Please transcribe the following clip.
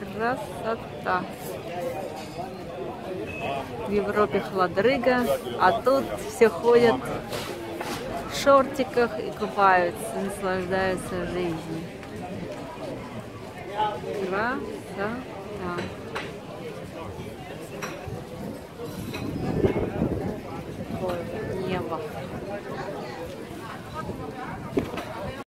Красота. В Европе хладрыга, а тут все ходят в шортиках и купаются, наслаждаются жизнью. Красота. Такое небо.